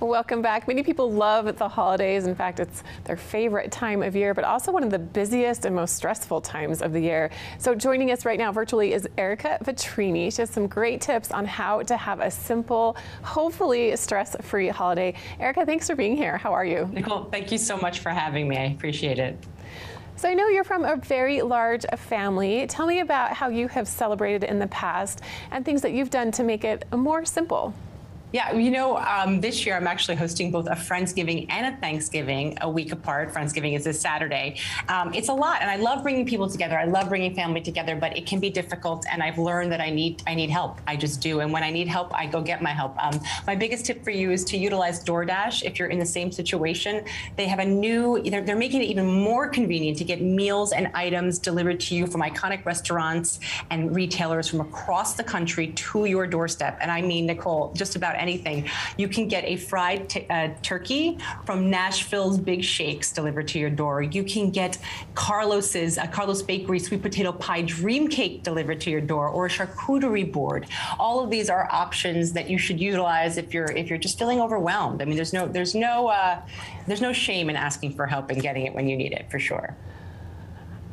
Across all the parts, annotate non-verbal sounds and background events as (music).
Welcome back. Many people love the holidays. In fact, it's their favorite time of year, but also one of the busiest and most stressful times of the year. So joining us right now virtually is Ereka Vetrini. She has some great tips on how to have a simple, hopefully stress-free holiday. Ereka, thanks for being here. How are you? Nicole, thank you so much for having me. I appreciate it. So I know you're from a very large family. Tell me about how you have celebrated in the past and things that you've done to make it more simple. Yeah, you know, um, this year I'm actually hosting both a Friendsgiving and a Thanksgiving a week apart. Friendsgiving is this Saturday. Um, it's a lot, and I love bringing people together. I love bringing family together, but it can be difficult, and I've learned that I need I need help. I just do, and when I need help, I go get my help. Um, my biggest tip for you is to utilize DoorDash if you're in the same situation. They have a new. They're, they're making it even more convenient to get meals and items delivered to you from iconic restaurants and retailers from across the country to your doorstep. And I mean, Nicole, just about anything. You can get a fried uh, turkey from Nashville's Big Shakes delivered to your door. You can get Carlos's, uh, Carlo's Bakery sweet potato pie dream cake delivered to your door or a charcuterie board. All of these are options that you should utilize if you're if you're just feeling overwhelmed. I mean, there's no there's no uh, there's no shame in asking for help and getting it when you need it for sure.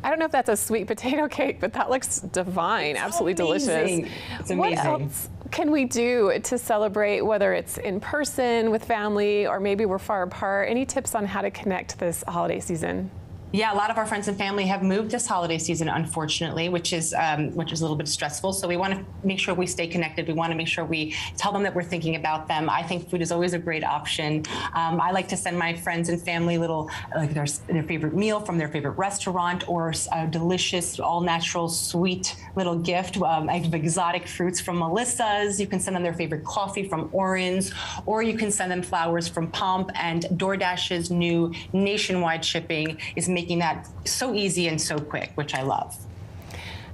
I don't know if that's a sweet potato (laughs) cake, but that looks divine, it's absolutely amazing. delicious. It's amazing. What else can we do to celebrate, whether it's in person with family or maybe we're far apart? Any tips on how to connect this holiday season? Yeah, a lot of our friends and family have moved this holiday season, unfortunately, which is um, which is a little bit stressful. So we want to make sure we stay connected. We want to make sure we tell them that we're thinking about them. I think food is always a great option. Um, I like to send my friends and family little like their their favorite meal from their favorite restaurant or a delicious, all natural, sweet little gift. Um, have exotic fruits from Melissa's. You can send them their favorite coffee from Oren's, or you can send them flowers from Pomp. And DoorDash's new nationwide shipping is making that so easy and so quick, which I love.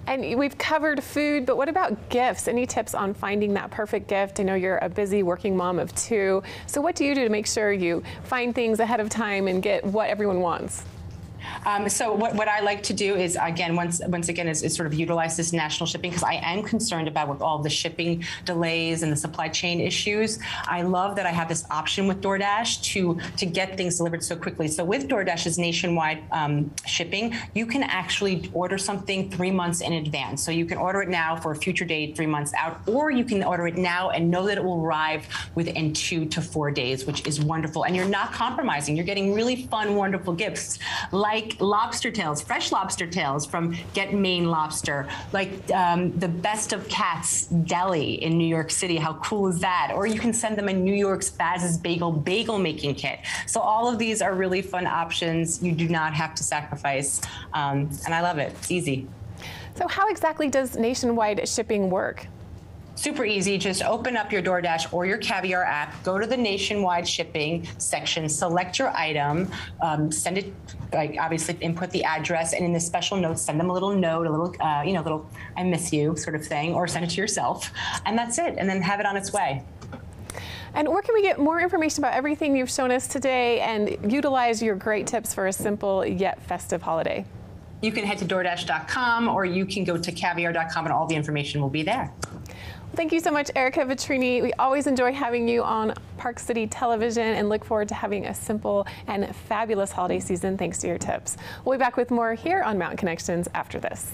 And we've covered food, but what about gifts? Any tips on finding that perfect gift? I know you're a busy working mom of two. So what do you do to make sure you find things ahead of time and get what everyone wants? Um, so what, what I like to do is again once once again is, is sort of utilize this national shipping because I am concerned about with all the shipping delays and the supply chain issues. I love that I have this option with DoorDash to to get things delivered so quickly. So with DoorDash's nationwide um, shipping, you can actually order something three months in advance. So you can order it now for a future date three months out, or you can order it now and know that it will arrive within two to four days, which is wonderful. And you're not compromising. You're getting really fun, wonderful gifts like like lobster tails, fresh lobster tails from Get Maine Lobster, like um, the Best of Katz's Deli in New York City. How cool is that? Or you can send them a New York's Baz's Bagel bagel making kit. So all of these are really fun options. You do not have to sacrifice, um, and I love it. It's easy. So how exactly does nationwide shipping work? Super easy. Just open up your DoorDash or your Caviar app, go to the nationwide shipping section, select your item, um, send it, like obviously input the address, and in the special notes, send them a little note, a little, uh, you know, little I miss you sort of thing, or send it to yourself. And that's it. And then have it on its way. And where can we get more information about everything you've shown us today and utilize your great tips for a simple yet festive holiday? You can head to DoorDash.com or you can go to caviar.com and all the information will be there. Thank you so much, Ereka Vetrini. We always enjoy having you on Park City Television and look forward to having a simple and fabulous holiday season thanks to your tips. We'll be back with more here on Mountain Connections after this.